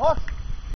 Oh.